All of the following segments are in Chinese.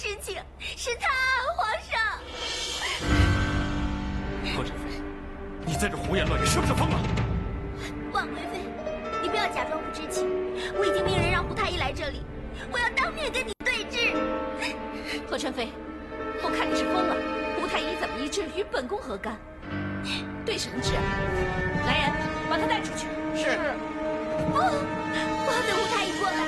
事情，是他，皇上。何珍妃，你在这胡言乱语，是不是疯了？万贵妃，你不要假装不知情，我已经命人让胡太医来这里，我要当面跟你对质。何宸妃，我看你是疯了。胡太医怎么医治，与本宫何干？对什么治啊？来人，把他带出去。是。不，我要等胡太医过来。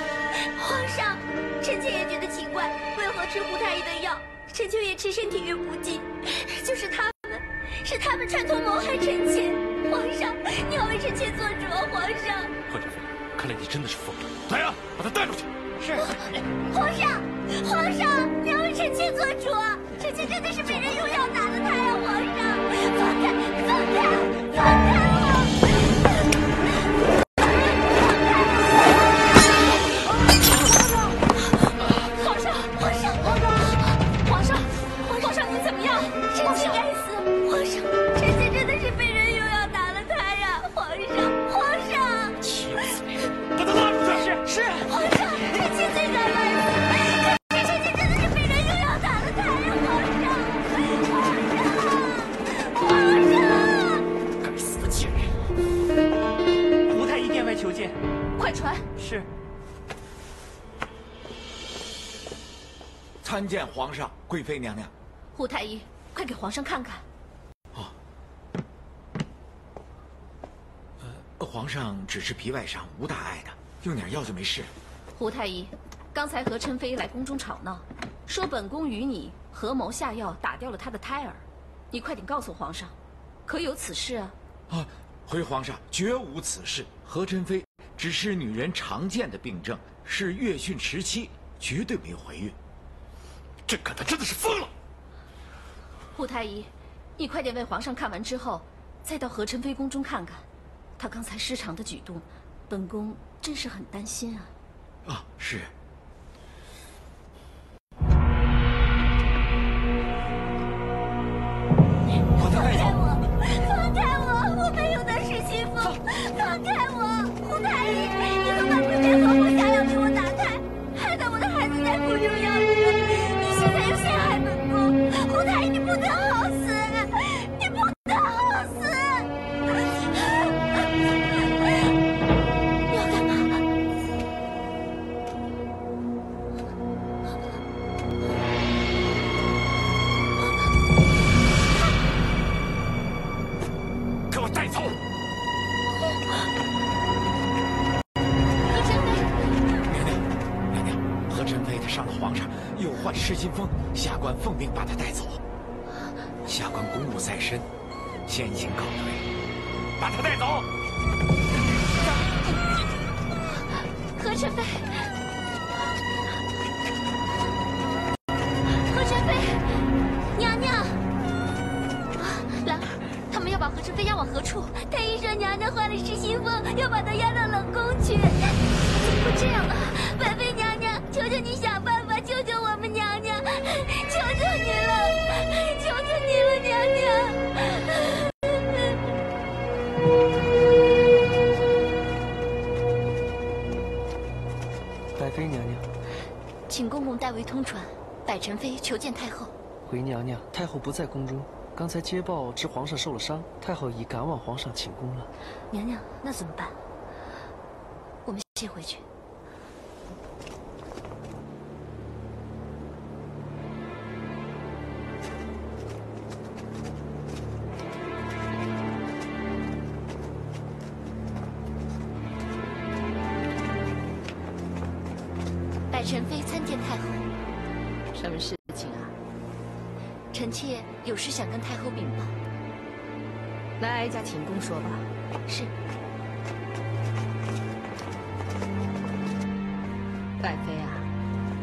皇上，臣妾也觉得奇怪，为何吃胡太医的药，臣妾越吃身体越不济？就是他们，是他们串通谋害臣妾。皇上，你要为臣妾做主啊！皇上。何宸妃，看来你真的是疯了。来啊，把他带出去。是。皇上，皇上，你要为臣妾做主啊！臣妾真的是被人用药打了他呀！皇上，放开，放开，放开！参见皇上，贵妃娘娘。胡太医，快给皇上看看。哦。呃，皇上只是皮外伤，无大碍的，用点药就没事。胡太医，刚才何宸妃来宫中吵闹，说本宫与你合谋下药打掉了她的胎儿，你快点告诉皇上，可有此事啊？啊，回皇上，绝无此事。何宸妃只是女人常见的病症，是月训时期，绝对没有怀孕。朕看他真的是疯了。胡太医，你快点为皇上看完之后，再到何宸妃宫中看看，他刚才失常的举动，本宫真是很担心啊。啊，是。失宸妃求见太后。回娘娘，太后不在宫中。刚才接报知皇上受了伤，太后已赶往皇上寝宫了。娘娘，那怎么办？我们先回去。宸妃参见太后，臣妾有事想跟太后禀报。来哀家寝宫说吧。是。爱妃啊，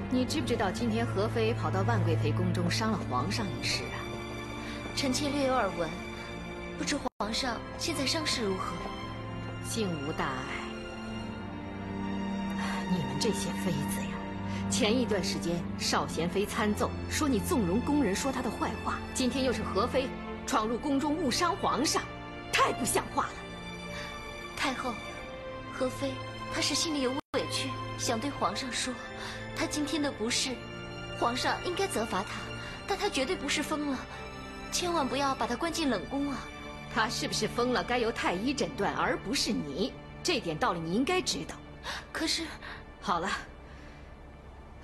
你知不知道今天何妃跑到万贵妃宫中伤了皇上一事啊？臣妾略有耳闻，不知皇上现在伤势如何？幸无大碍。你们这些妃子呀！前一段时间，少贤妃参奏说你纵容宫人说她的坏话，今天又是何妃闯入宫中误伤皇上，太不像话了。太后，何妃她是心里有委屈，想对皇上说，她今天的不是，皇上应该责罚她，但她绝对不是疯了，千万不要把她关进冷宫啊！她是不是疯了，该由太医诊断，而不是你。这点道理你应该知道。可是，好了，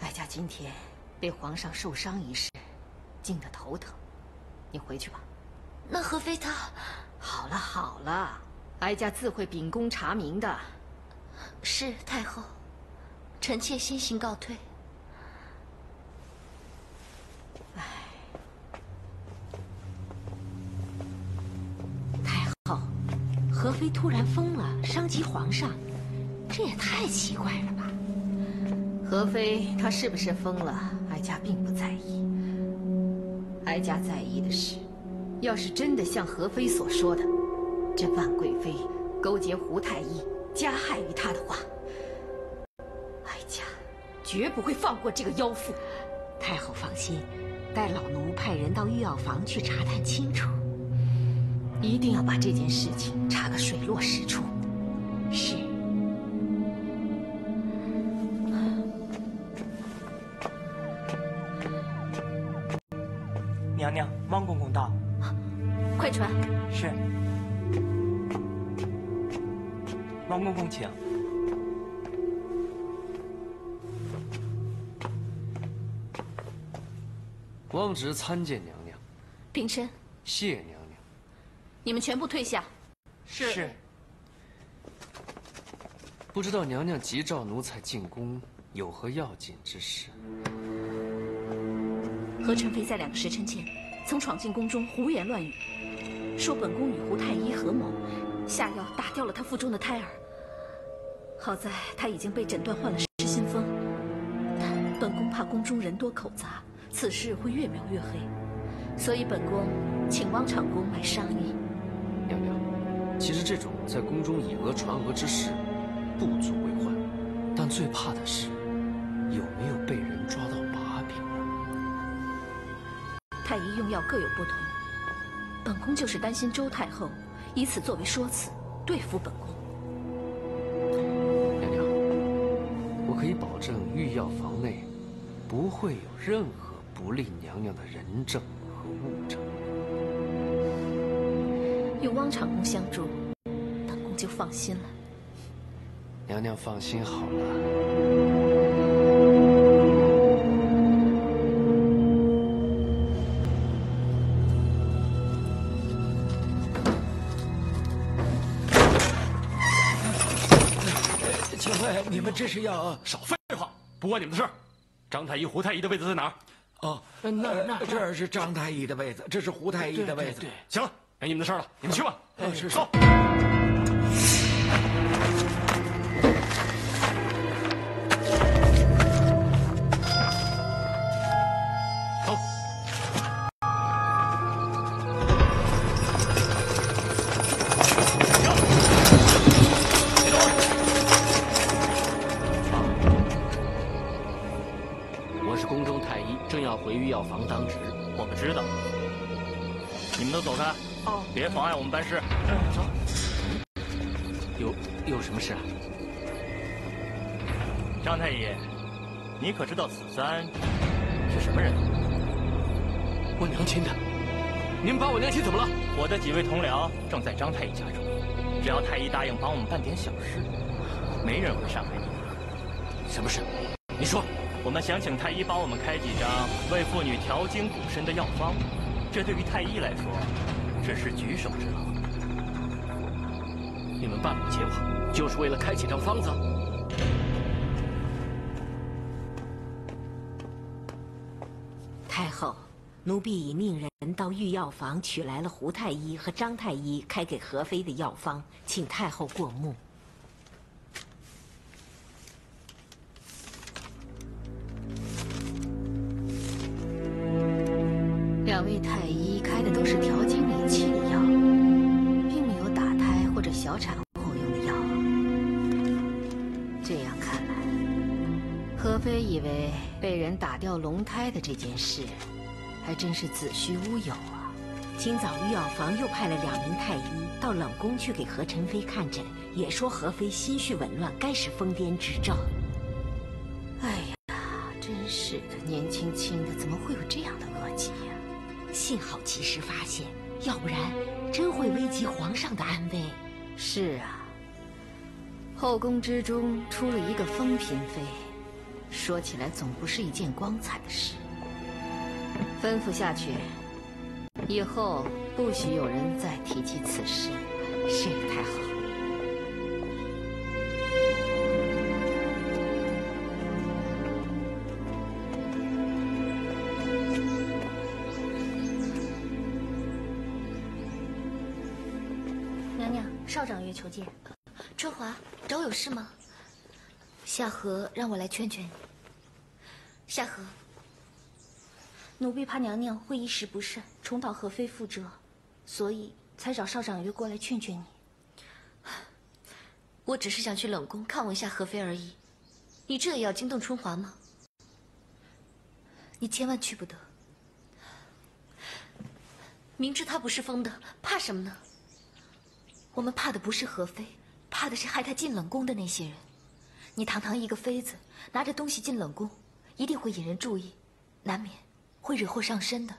哀家今天被皇上受伤一事，惊得头疼，你回去吧。那何妃她……好了好了，哀家自会秉公查明的。是太后，臣妾先行告退。唉，太后，何妃突然疯了，伤及皇上，这也太奇怪了吧？何妃她是不是疯了，哀家并不在意。哀家在意的是，要是真的像何妃所说的，这万贵妃勾结胡太医。加害于她的话，哀家绝不会放过这个妖妇。太后放心，待老奴派人到御药房去查探清楚，一定要把这件事情查个水落石出。是。直参见娘娘。平身。谢娘娘。你们全部退下。是。不知道娘娘急召奴才进宫，有何要紧之事？何宸妃在两个时辰前，曾闯进宫中胡言乱语，说本宫与胡太医合谋。下药打掉了她腹中的胎儿。好在她已经被诊断患了失心疯，但本宫怕宫中人多口杂，此事会越描越黑，所以本宫请汪长公来商议。娘娘，其实这种在宫中以讹传讹之事，不足为患，但最怕的是有没有被人抓到把柄呢？太医用药各有不同，本宫就是担心周太后。以此作为说辞，对付本宫。娘娘，我可以保证御药房内不会有任何不利娘娘的人证和物证。有汪长公相助，本宫就放心了。娘娘放心好了。你们这是要少废话，不关你们的事。张太医、胡太医的位子在哪儿？哦，那那这是张太医的位子，这是胡太医的位子。对行了，没你们的事了，你们去吧。是走。三是什么人？我娘亲的。你们把我娘亲怎么了？我的几位同僚正在张太医家中，只要太医答应帮我们办点小事，没人会伤害你。什么事？你说。我们想请太医帮我们开几张为妇女调经补身的药方，这对于太医来说。只是举手之劳。你们半路前往，就是为了开几张方子？太后，奴婢已命人到御药房取来了胡太医和张太医开给何妃的药方，请太后过目。件事，还真是子虚乌有啊！今早御药房又派了两名太医到冷宫去给何宸妃看诊，也说何妃心绪紊乱，该是疯癫之症。哎呀，真是。的，年轻轻的怎么会有这样的恶疾呀？幸好及时发现，要不然真会危及皇上的安危。是啊，后宫之中出了一个封嫔妃，说起来总不是一件光彩的事。吩咐下去，以后不许有人再提及此事。是太后。娘娘，少长爷求见。春华，找我有事吗？夏荷让我来劝劝你。夏荷，奴婢怕娘娘会一时不慎重蹈何妃覆辙，所以才找少长爷过来劝劝你。我只是想去冷宫看望一下何妃而已，你这也要惊动春华吗？你千万去不得。明知她不是疯的，怕什么呢？我们怕的不是何妃，怕的是害她进冷宫的那些人。你堂堂一个妃子，拿着东西进冷宫，一定会引人注意，难免会惹祸上身的。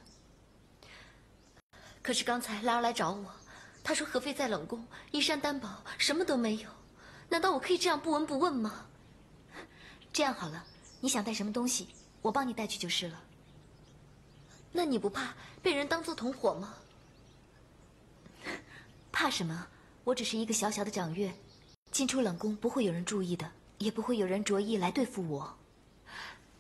可是刚才兰儿来找我，她说何妃在冷宫衣衫单薄，什么都没有。难道我可以这样不闻不问吗？这样好了，你想带什么东西，我帮你带去就是了。那你不怕被人当做同伙吗？怕什么？我只是一个小小的掌月，进出冷宫不会有人注意的，也不会有人着意来对付我。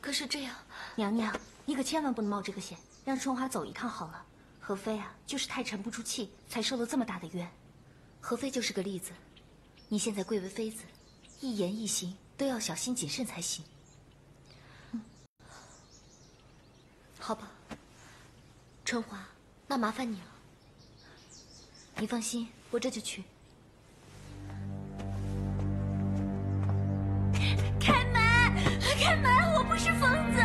可是这样，娘娘，你可千万不能冒这个险，让春华走一趟好了。何妃啊，就是太沉不住气，才受了这么大的冤。何妃就是个例子。你现在贵为妃子，一言一行都要小心谨慎才行。嗯，好吧，春华，那麻烦你了。你放心，我这就去。开门！开门！我不是疯子，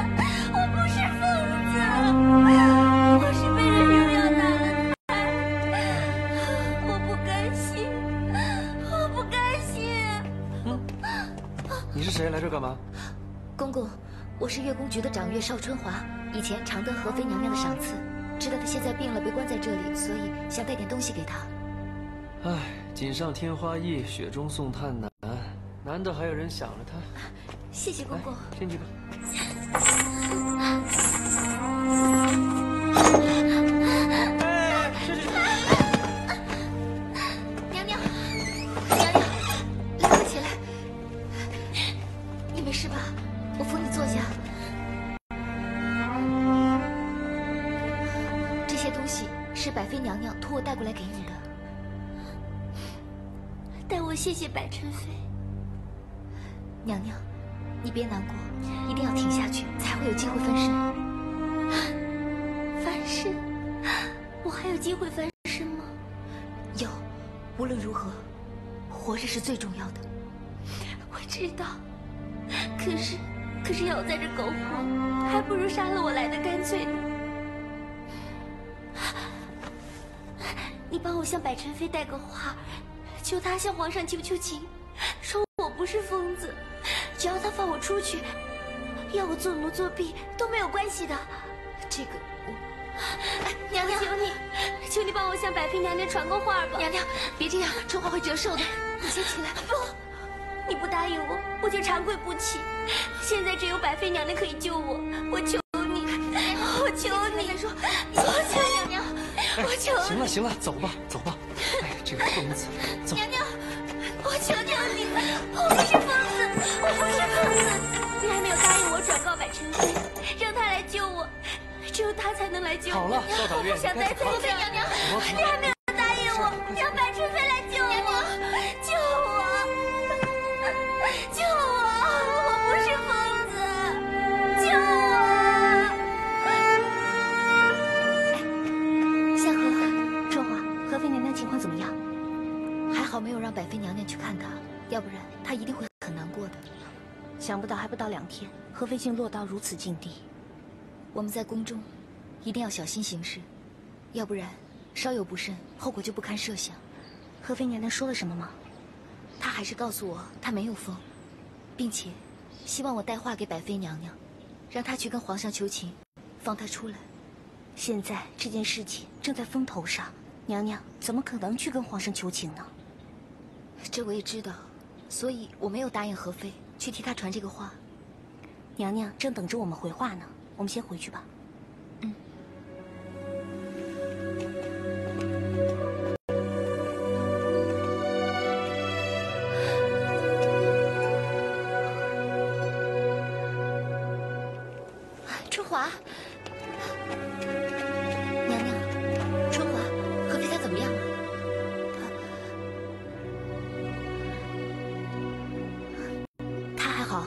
谁？来这干嘛？公公，我是月宫局的掌月邵春华，以前常得和妃娘娘的赏赐，知道她现在病了，被关在这里，所以想带点东西给她。唉，锦上添花易，雪中送炭难，难得还有人想着她。谢谢公公。听这个。机会翻身。翻身？我还有机会翻身吗？有，无论如何，活着是最重要的。我知道，可是，可是要我在这苟活，还不如杀了我来的干脆呢。你帮我向百宸妃带个话，求她向皇上求求情，说我不是疯子，只要他放我出去，要我做奴做婢都没有关系的。这个我，哎，娘娘，求你，求你帮我向百妃娘娘传个话吧。娘娘，别这样，春花会折寿的。你先起来。不，你不答应我，我就长跪不起。现在只有百妃娘娘可以救我，我求你，我求你，再说，我求娘娘，我求你。行了行了，走吧走吧。哎，这个疯子，走。娘娘，我求求你，我不是只有他才能来救我。好了，少长月，我不想再再见娘娘，你还没有答应我，让百春妃来救我，救我，救我！我不是疯子，救我！夏荷，春华，何妃娘娘情况怎么样？还好没有让百妃娘娘去看她，要不然她一定会很难过的。想不到还不到两天，何妃竟落到如此境地。我们在宫中，一定要小心行事，要不然稍有不慎，后果就不堪设想。何妃娘娘说了什么吗？她还是告诉我她没有疯，并且希望我带话给百妃娘娘，让她去跟皇上求情，放她出来。现在这件事情正在风头上，娘娘怎么可能去跟皇上求情呢？这我也知道，所以我没有答应何妃去替她传这个话。娘娘正等着我们回话呢，我们先回去吧。嗯春华，娘娘，春华，何妃她怎么样了？她还好，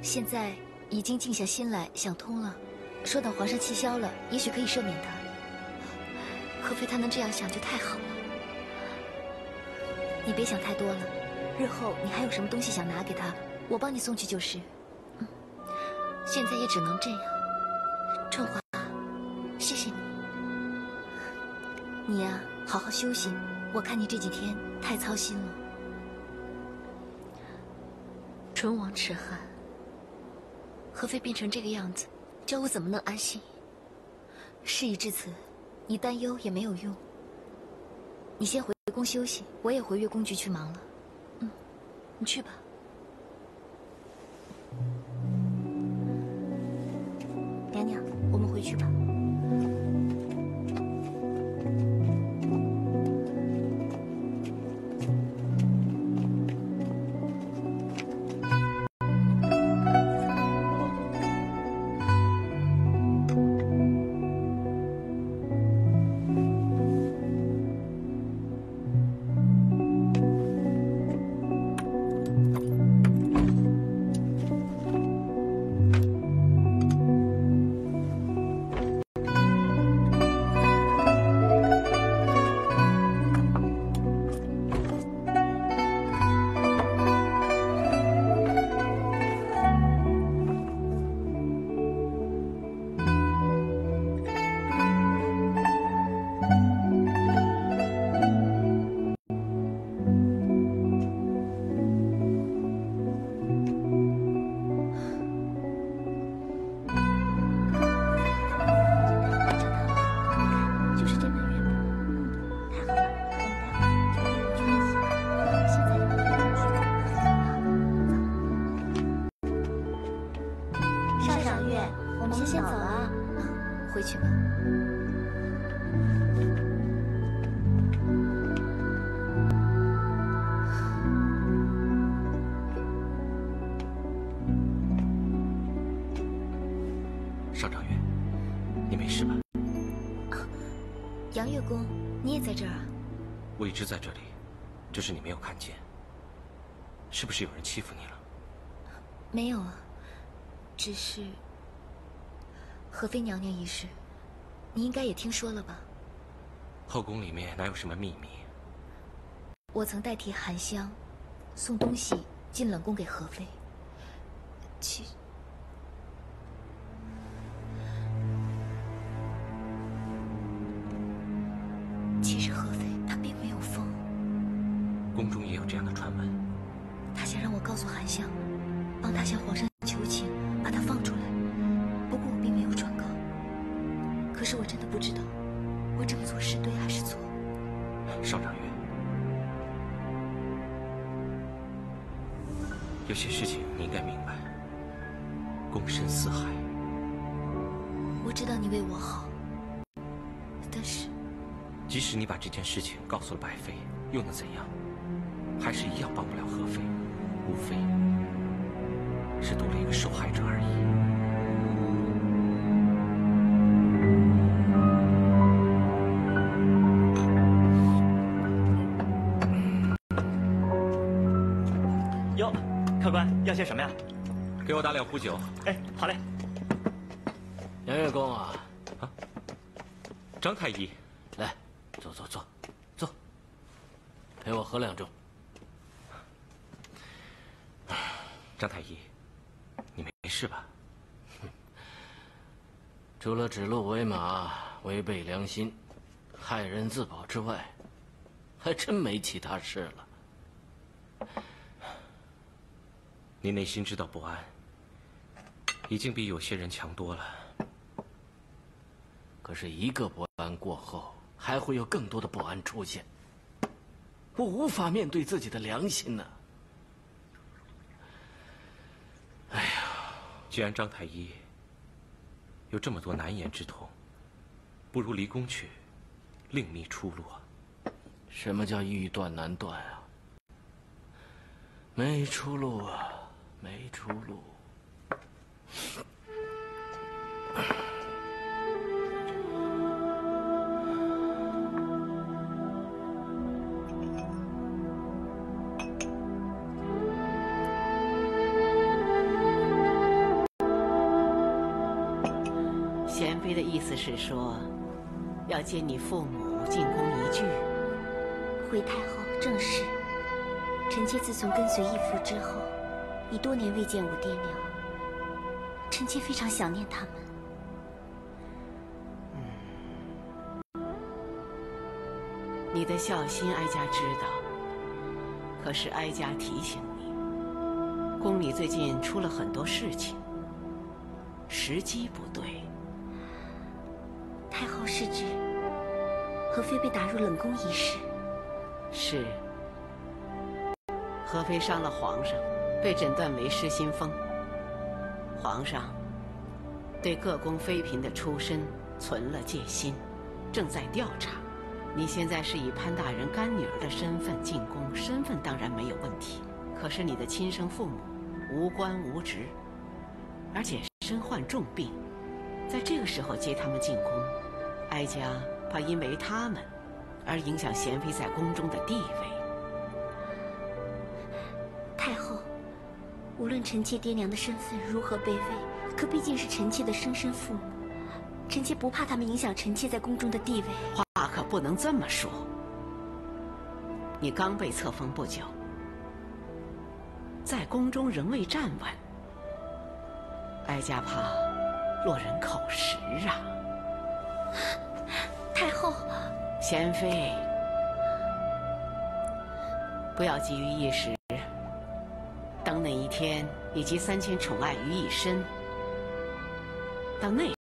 现在已经静下心来想通了，说等皇上气消了，也许可以赦免他。何妃她能这样想就太好了。你别想太多了，日后你还有什么东西想拿给他，我帮你送去就是。嗯，现在也只能这样。春华，谢谢你。你呀、好好休息。我看你这几天太操心了。唇亡齿寒，何妃变成这个样子，叫我怎么能安心？事已至此，你担忧也没有用。你先回宫休息，我也回月宫局去忙了。嗯，你去吧。娘娘，我们回去吧。在这儿啊？我一直在这里，只是你没有看见。是不是有人欺负你了？没有啊，只是何妃娘娘一事，你应该也听说了吧？后宫里面哪有什么秘密？我曾代替韩香送东西进冷宫给何妃。其其有这样的传闻。他想让我告诉韩香，帮他向皇上求情，把他放出来。不过我并没有转告。可是我真的不知道，我这么做是对还是错。少长月，有些事情你应该明白。公深似海，我知道你为我好，但是即使你把这件事情告诉了白妃，又能怎样？还是一样帮不了何飞，无非是多了一个受害者而已。哟，客官要些什么呀？给我打两壶酒。哎，好嘞。杨月宫啊，张太医，来，坐坐坐，坐，陪我喝两盅。张太医，你没事吧？除了指鹿为马、违背良心、害人自保之外，还真没其他事了。你内心知道不安，已经比有些人强多了。可是，一个不安过后，还会有更多的不安出现。我无法面对自己的良心呢。哎呀，既然张太医有这么多难言之痛，不如离宫去，另觅出路啊。什么叫欲断难断啊？没出路啊，没出路。说，要接你父母进宫一聚。回太后，正是。臣妾自从跟随义父之后，已多年未见我爹娘。臣妾非常想念他们。你的孝心，哀家知道。可是哀家提醒你，宫里最近出了很多事情，时机不对。太后是指何妃被打入冷宫一事？是。何妃伤了皇上，被诊断为失心疯。皇上对各宫妃嫔的出身存了戒心，正在调查。你现在是以潘大人干女儿的身份进宫，身份当然没有问题。可是你的亲生父母无官无职，而且身患重病，在这个时候接他们进宫，哀家怕因为他们而影响贤妃在宫中的地位。太后，无论臣妾爹娘的身份如何卑微，可毕竟是臣妾的生身父母。臣妾不怕他们影响臣妾在宫中的地位。话可不能这么说。你刚被册封不久，在宫中仍未站稳，哀家怕落人口实啊。太后，贤妃，不要急于一时，等哪一天你集三千宠爱于一身，到那。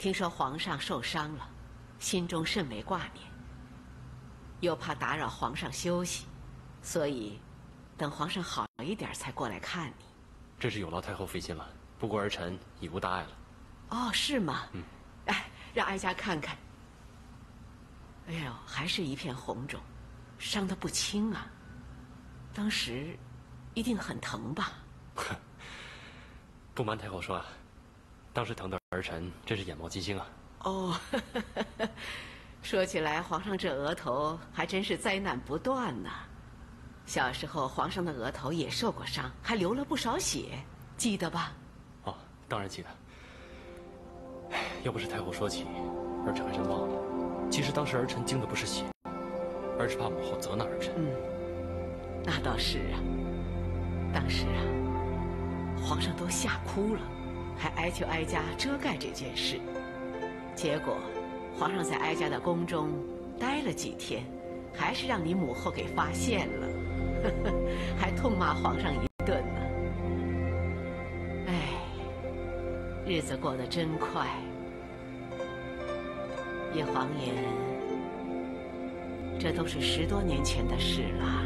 听说皇上受伤了，心中甚为挂念，又怕打扰皇上休息，所以等皇上好一点才过来看你。真是有劳太后费心了。不过儿臣已无大碍了。哦，是吗？嗯。哎，让哀家看看。哎呦，还是一片红肿，伤得不轻啊。当时一定很疼吧？不瞒太后说啊，当时疼的。儿臣真是眼冒金星啊！哦，说起来，皇上这额头还真是灾难不断呐。小时候，皇上的额头也受过伤，还流了不少血，记得吧？哦，当然记得。要不是太后说起，儿臣还真忘了。其实当时儿臣惊的不是血，而是怕母后责难儿臣。嗯，那倒是啊。当时啊，皇上都吓哭了。还哀求哀家遮盖这件事，结果皇上在哀家的宫中待了几天，还是让你母后给发现了，还痛骂皇上一顿呢。哎，日子过得真快。叶皇言，这都是十多年前的事了。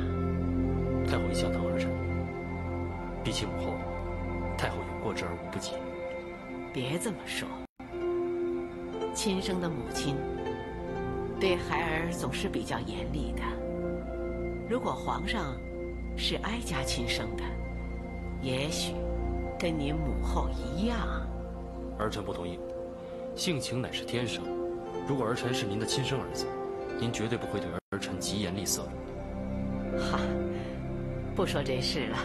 太后一向疼儿臣，比起母后，太后有过之而无不及。别这么说，亲生的母亲对孩儿总是比较严厉的。如果皇上是哀家亲生的，也许跟您母后一样。儿臣不同意，性情乃是天生。如果儿臣是您的亲生儿子，您绝对不会对儿臣疾言厉色的。哈，不说这事了。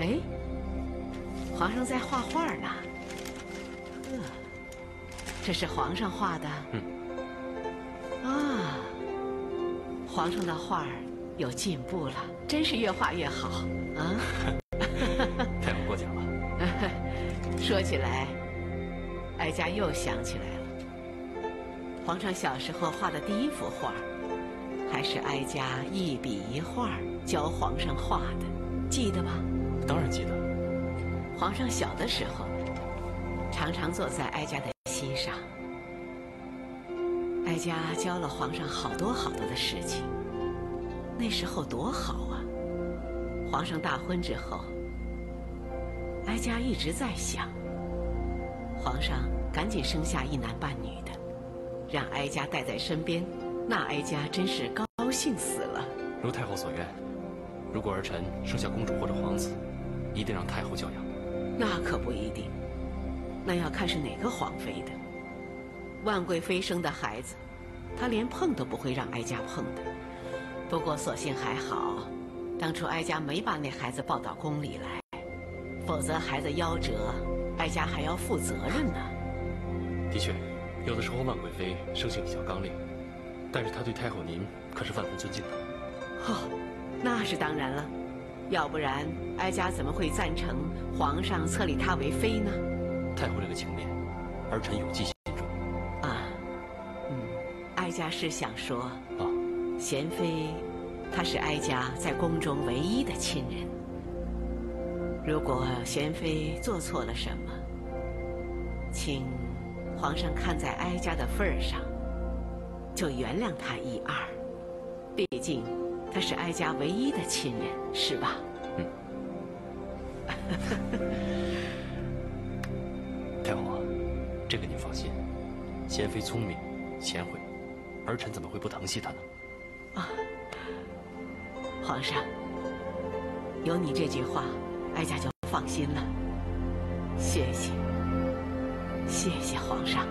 哎，皇上在画画呢。呵，这是皇上画的。嗯。啊，皇上的画有进步了，真是越画越好啊！太后过奖了。说起来，哀家又想起来了。皇上小时候画的第一幅画，还是哀家一笔一画教皇上画的，记得吧？当然记得。皇上小的时候，常常坐在哀家的心上，哀家教了皇上好多好多的事情。那时候多好啊！皇上大婚之后，哀家一直在想，皇上赶紧生下一男半女的。让哀家带在身边，那哀家真是高兴死了。如太后所愿，如果儿臣生下公主或者皇子，一定让太后教养。那可不一定，那要看是哪个皇妃的。万贵妃生的孩子，她连碰都不会让哀家碰的。不过所幸还好，当初哀家没把那孩子抱到宫里来，否则孩子夭折，哀家还要负责任呢。的确。有的时候，万贵妃生性比较刚烈，但是她对太后您可是万分尊敬的。哦，那是当然了，要不然哀家怎么会赞成皇上册立她为妃呢？太后这个情面，儿臣有记心中。啊，嗯，哀家是想说，啊，贤妃，她是哀家在宫中唯一的亲人。如果贤妃做错了什么，请。皇上看在哀家的份儿上，就原谅她一二。毕竟，她是哀家唯一的亲人，是吧？嗯。这个您放心，贤妃聪明、贤惠，儿臣怎么会不疼惜她呢？啊，皇上，有你这句话，哀家就放心了。谢谢。谢谢皇上。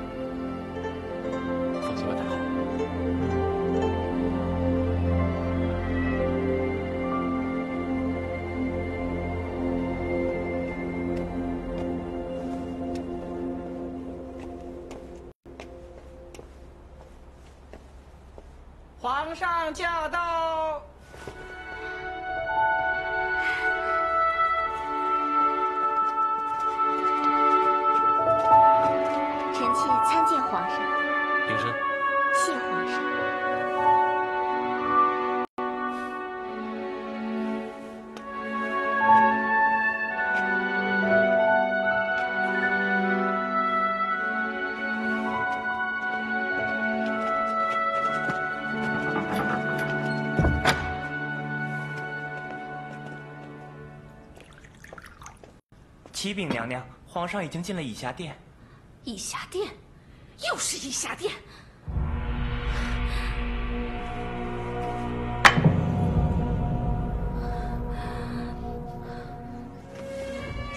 禀娘娘，皇上已经进了以霞殿。以霞殿，又是以霞殿。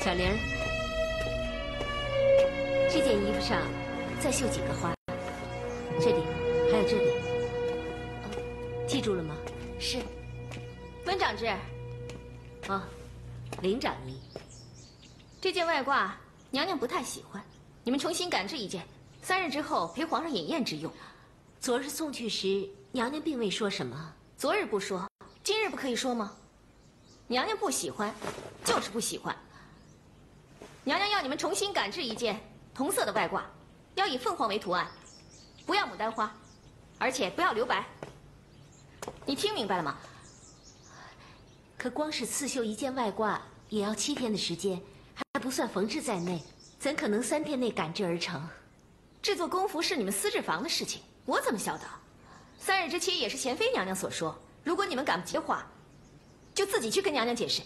小玲，这件衣服上再绣几个花，这里还有这里，记住了吗？是。温长志，哦，林长医。这件外褂，娘娘不太喜欢，你们重新赶制一件，三日之后陪皇上饮宴之用。昨日送去时，娘娘并未说什么。昨日不说，今日不可以说吗？娘娘不喜欢，就是不喜欢。娘娘要你们重新赶制一件同色的外褂，要以凤凰为图案。不要牡丹花，而且不要留白。你听明白了吗？可光是刺绣一件外褂也要七天的时间，还不算缝制在内，怎可能三天内赶制而成？制作工服是你们丝织坊的事情，我怎么晓得？三日之期也是贤妃娘娘所说。如果你们赶不及的话，就自己去跟娘娘解释。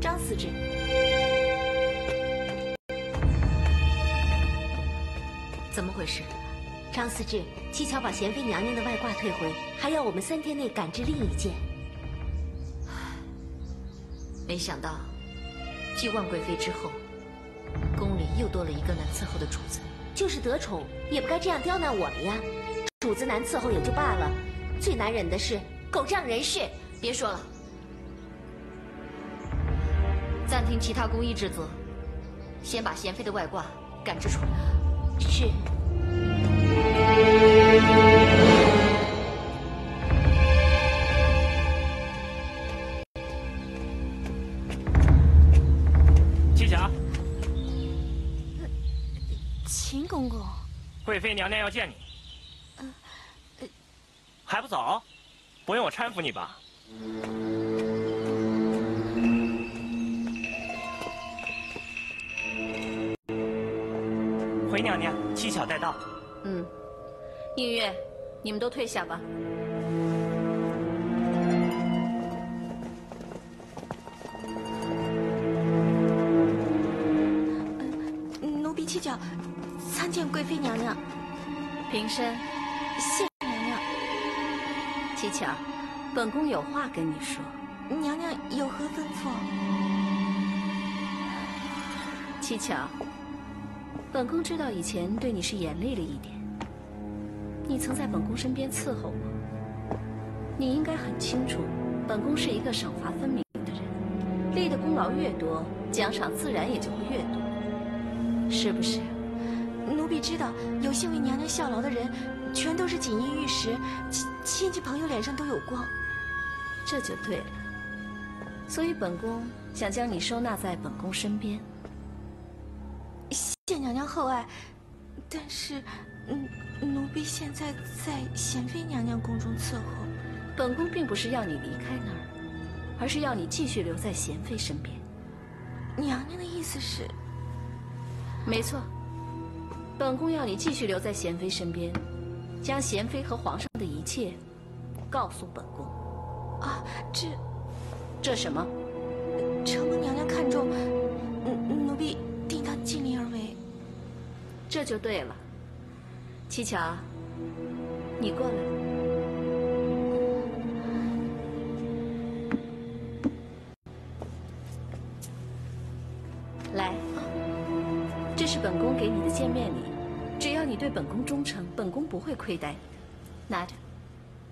张司志，怎么回事？张司志，七巧把贤妃娘娘的外挂退回，还要我们三天内赶制另一件。没想到，继万贵妃之后，宫里又多了一个难伺候的主子。就是得宠，也不该这样刁难我们呀。主子难伺候也就罢了，最难忍的是狗仗人势。别说了，暂停其他工艺制作，先把贤妃的外挂赶制出来。是。妃娘娘要见你。还不走？不用我搀扶你吧？回娘娘，七巧带到。嗯，映月，你们都退下吧。奴婢七巧参见贵妃娘娘。平身。谢娘娘。七巧，本宫有话跟你说。娘娘有何吩咐？七巧，本宫知道以前对你是严厉了一点。你曾在本宫身边伺候我，你应该很清楚，本宫是一个赏罚分明的人，立的功劳越多，奖赏自然也就会越多，是不是？奴婢知道，有幸为娘娘效劳的人，全都是锦衣玉食，亲亲戚朋友脸上都有光。这就对了。所以本宫想将你收纳在本宫身边。谢娘娘厚爱，但是，嗯，奴婢现在在贤妃娘娘宫中伺候。本宫并不是要你离开那儿，而是要你继续留在贤妃身边。娘娘的意思是？没错。本宫要你继续留在贤妃身边，将贤妃和皇上的一切告诉本宫。啊，这，这什么？承蒙娘娘看重，奴婢定当尽力而为。这就对了。七巧，你过来。来，这是本宫给你的见面礼，只要你对本宫忠诚，本宫不会亏待你的。拿着。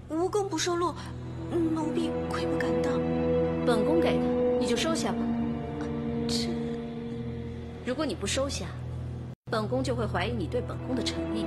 无功不受禄，奴婢愧不敢当。本宫给的，你就收下吧。这，如果你不收下，本宫就会怀疑你对本宫的诚意。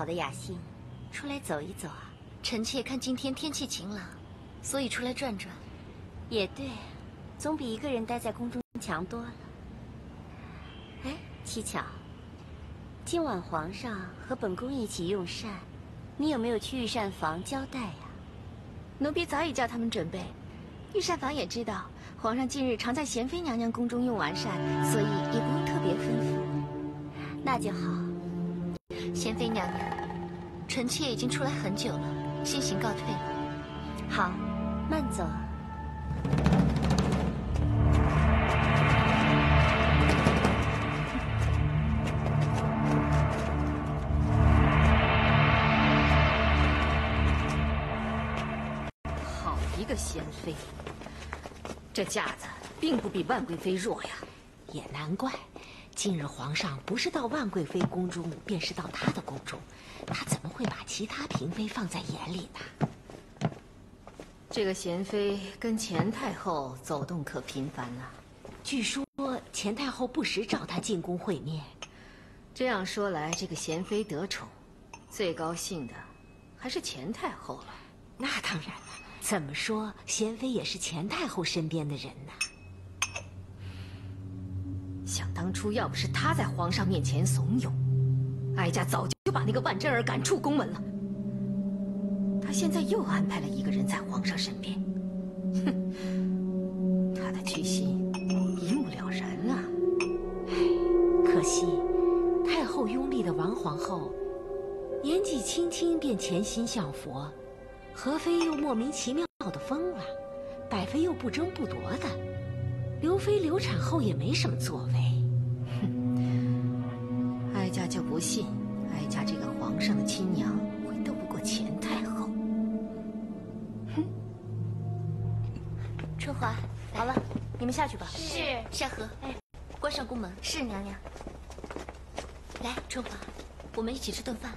好的雅兴，出来走一走啊。臣妾看今天天气晴朗，所以出来转转。也对，总比一个人待在宫中强多了。哎，七巧，今晚皇上和本宫一起用膳，你有没有去御膳房交代呀？奴婢早已叫他们准备。御膳房也知道，皇上近日常在贤妃娘娘宫中用完膳，所以也不用特别吩咐。那就好。贤妃娘娘，臣妾已经出来很久了，先行告退。好，慢走。好一个贤妃，这架子并不比万贵妃弱呀。也难怪。今日皇上不是到万贵妃宫中，便是到她的宫中，他怎么会把其他嫔妃放在眼里呢？这个贤妃跟钱太后走动可频繁了。据说钱太后不时召她进宫会面。这样说来，这个贤妃得宠，最高兴的还是钱太后了。那当然了，怎么说贤妃也是钱太后身边的人呢？想当初，要不是她在皇上面前怂恿，哀家早就把那个万贞儿赶出宫门了。他现在又安排了一个人在皇上身边，哼，他的居心一目了然啊！可惜，太后拥立的王皇后，年纪轻轻便潜心向佛，何妃又莫名其妙的疯了，百妃又不争不夺的，刘妃流产后也没什么作为。哼，哀家就不信，哀家这个皇上的亲娘会斗不过钱太后。哼，春华，好了，你们下去吧。是夏荷，哎，关上宫门。是娘娘。来，春华，我们一起吃顿饭。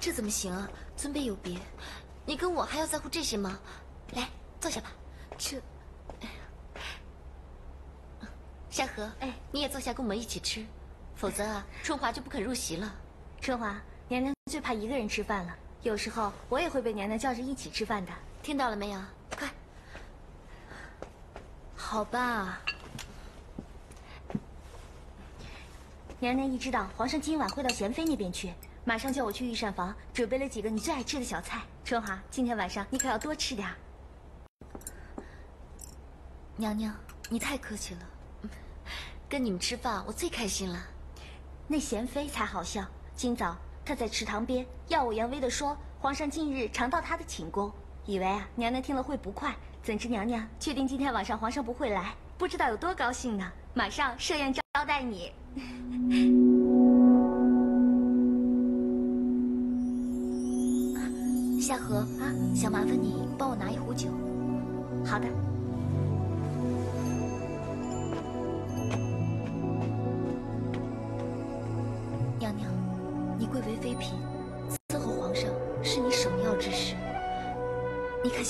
这怎么行啊？尊卑有别，你跟我还要在乎这些吗？来，坐下吧。这，夏荷，哎，你也坐下，跟我们一起吃，否则啊，春华就不肯入席了。春华，娘娘最怕一个人吃饭了，有时候我也会被娘娘叫着一起吃饭的。听到了没有？快。好吧。娘娘一知道皇上今晚会到贤妃那边去，马上叫我去御膳房准备了几个你最爱吃的小菜。春华，今天晚上你可要多吃点。娘娘，你太客气了，跟你们吃饭我最开心了。那贤妃才好笑，今早她在池塘边耀武扬威地说，皇上近日常到她的寝宫，以为啊娘娘听了会不快，怎知娘娘确定今天晚上皇上不会来，不知道有多高兴呢，马上设宴招待你。夏荷啊，想麻烦你帮我拿一壶酒。好的。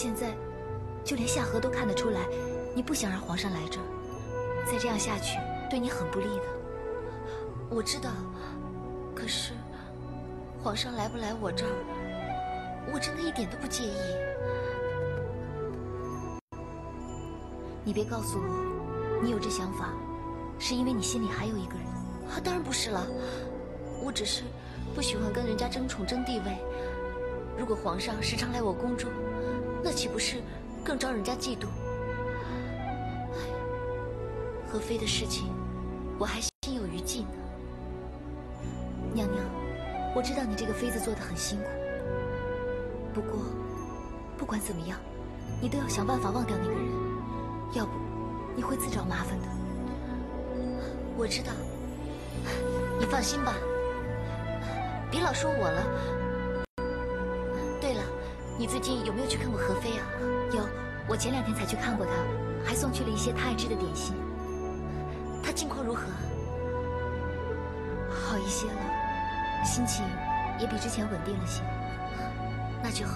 现在，就连夏荷都看得出来，你不想让皇上来这儿。再这样下去，对你很不利的。我知道，可是皇上来不来我这儿，我真的一点都不介意。你别告诉我，你有这想法，是因为你心里还有一个人。啊，当然不是了，我只是不喜欢跟人家争宠争地位。如果皇上时常来我宫中，那岂不是更招人家嫉妒？和妃的事情，我还心有余悸呢。娘娘，我知道你这个妃子做的很辛苦，不过，不管怎么样，你都要想办法忘掉那个人，要不，你会自找麻烦的。我知道，你放心吧，别老说我。了，你最近有没有去看过何飞啊？有，我前两天才去看过他，还送去了一些他爱吃的点心。他近况如何？好一些了，心情也比之前稳定了些。那就好。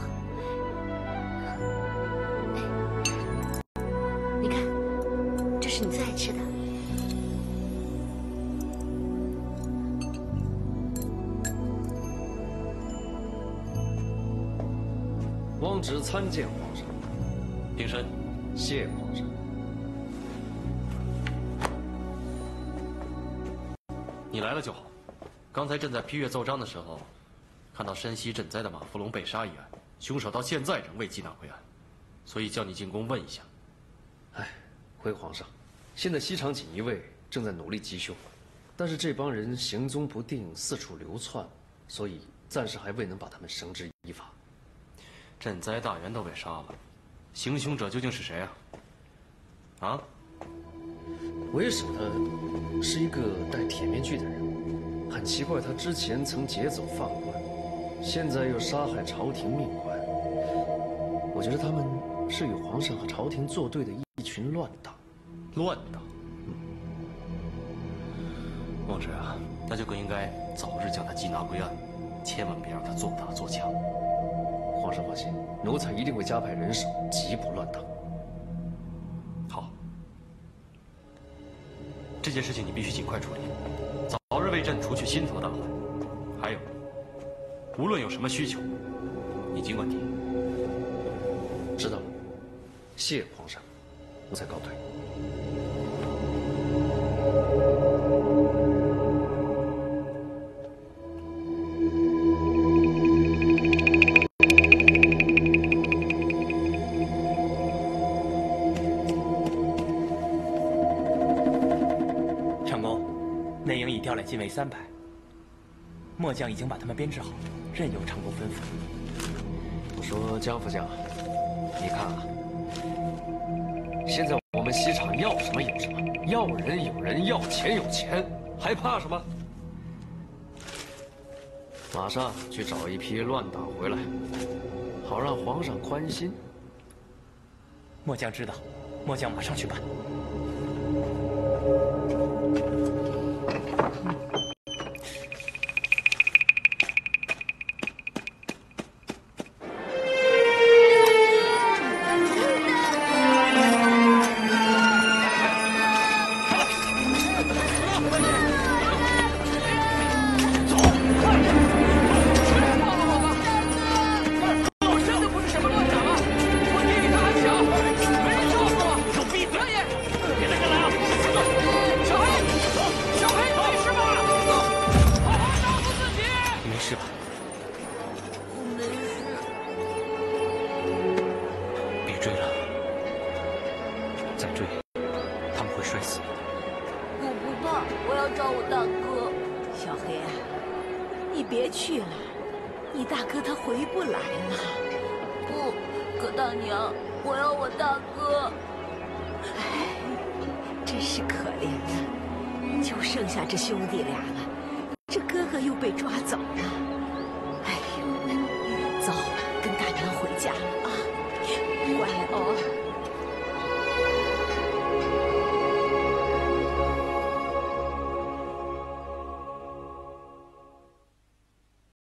参见皇上。平身。谢皇上。你来了就好。刚才朕在批阅奏章的时候，看到山西赈灾的马福龙被杀一案，凶手到现在仍未缉拿归案，所以叫你进宫问一下。哎，回皇上，现在西厂锦衣卫正在努力缉凶，但是这帮人行踪不定，四处流窜，所以暂时还未能把他们绳之以法。赈灾大员都被杀了，行凶者究竟是谁啊？啊？为首的是一个戴铁面具的人，很奇怪，他之前曾劫走犯官，现在又杀害朝廷命官。我觉得他们是与皇上和朝廷作对的一群乱党。乱党？梦之啊，那就更应该早日将他缉拿归案，千万别让他做大做强。皇上放心，奴才一定会加派人手，缉捕乱党。好，这件事情你必须尽快处理，早日为朕除去心头大患。还有，无论有什么需求，你尽管提。知道了，谢皇上，奴才告退。三百，末将已经把他们编制好，任由长公吩咐。我说江副将，你看啊，现在我们西厂要什么有什么，要人有人，要钱有钱，还怕什么？马上去找一批乱党回来，好让皇上宽心。末将知道，末将马上去办。